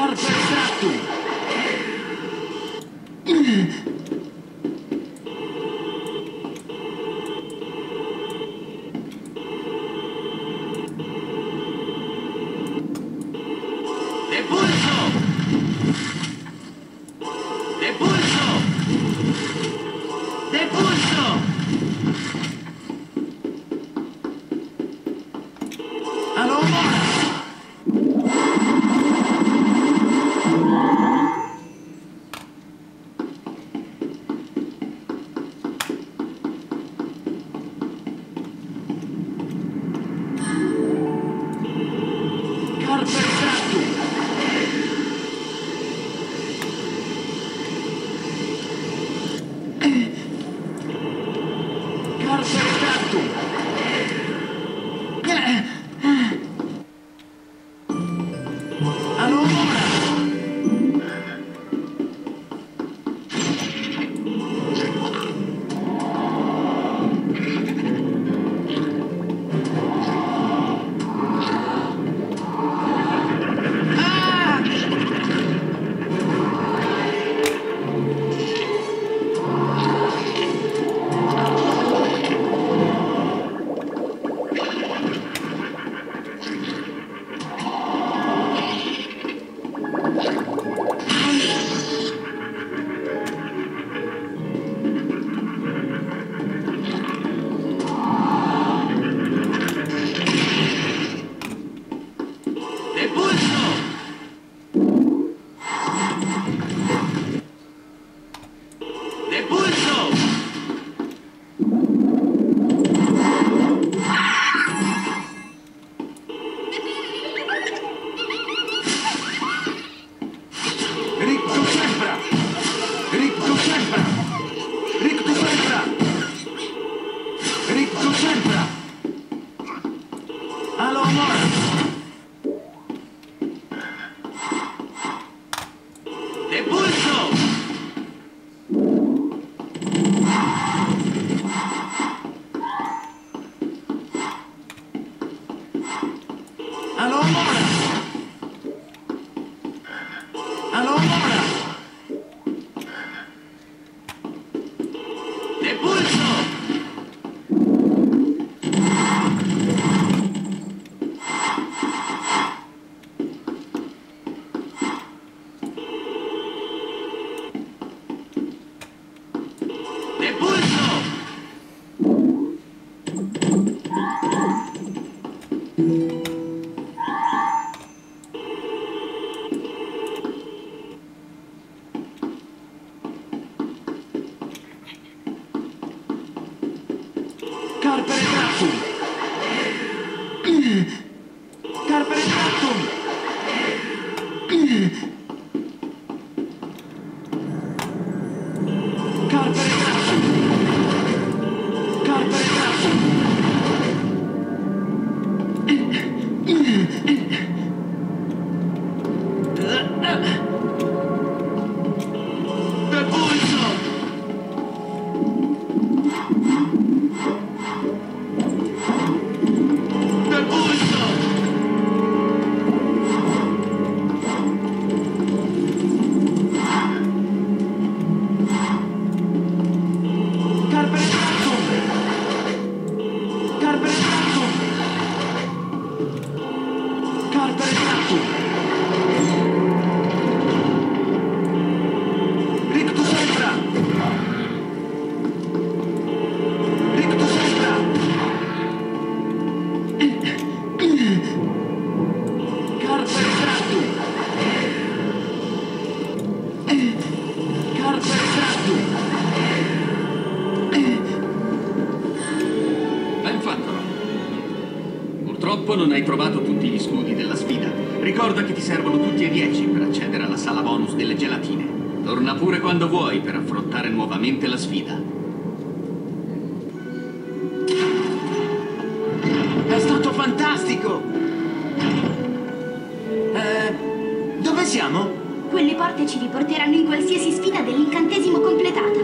Carpe Tractum! ¡De pulso! ¡De pulso! They push through. Non hai trovato tutti gli scudi della sfida. Ricorda che ti servono tutti e dieci per accedere alla sala bonus delle gelatine. Torna pure quando vuoi per affrontare nuovamente la sfida. È stato fantastico! Eh, dove siamo? Quelle porte ci riporteranno in qualsiasi sfida dell'incantesimo completata.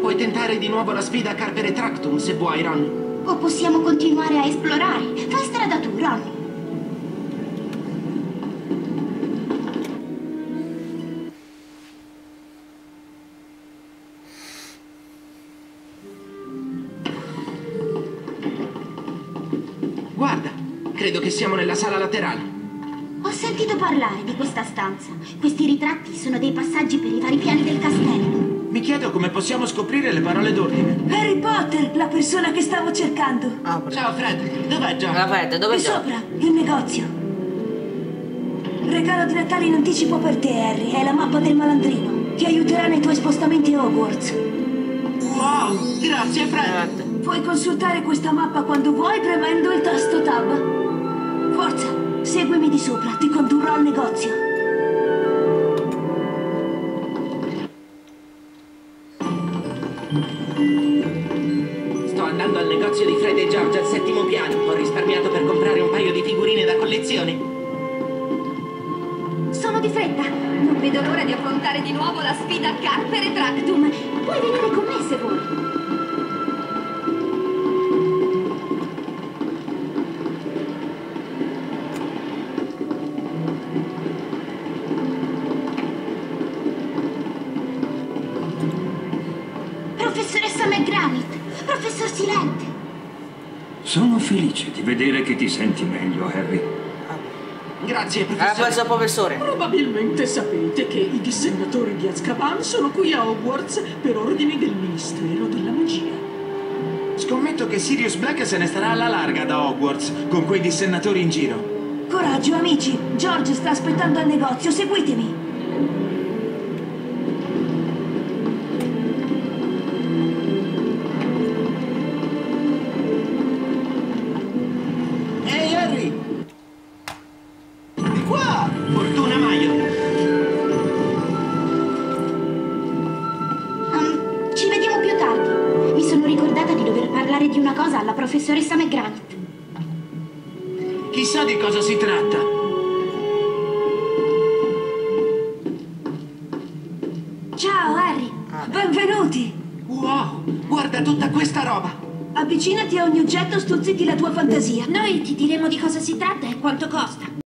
Puoi tentare di nuovo la sfida Carpere Tractum se vuoi, Ron. O possiamo continuare a esplorare. Fai strada tu, Ron. Guarda, credo che siamo nella sala laterale. Ho sentito parlare di questa stanza. Questi ritratti sono dei passaggi per i vari piani del castello. Mi chiedo come possiamo scoprire le parole d'ordine. Harry Potter, la persona che stavo cercando. Apri. Ciao Fred, dov'è John? Aspetta, dove Qui sono? sopra, il negozio. Regalo di Natale in anticipo per te, Harry. È la mappa del malandrino. Ti aiuterà nei tuoi spostamenti a Hogwarts. Wow, grazie Fred. Puoi consultare questa mappa quando vuoi premendo il tasto Tab. Forza, seguimi di sopra, ti condurrò Sono di fretta. Non vedo l'ora di affrontare di nuovo la sfida Carpere Tractum. Puoi venire con me se vuoi. Professoressa McGranit, professor Silente. Sono felice di vedere che ti senti meglio, Harry. Grazie, Ah, professore. questo professore. Probabilmente sapete che i dissennatori di Azkaban sono qui a Hogwarts per ordine del Ministero della Magia. Scommetto che Sirius Black se ne starà alla larga da Hogwarts, con quei dissennatori in giro. Coraggio, amici. George sta aspettando al negozio, seguitemi. Di cosa si tratta. Ciao, Harry. Benvenuti. Wow, guarda tutta questa roba! Avvicinati a ogni oggetto, stuzzichi la tua fantasia. Noi ti diremo di cosa si tratta e quanto costa.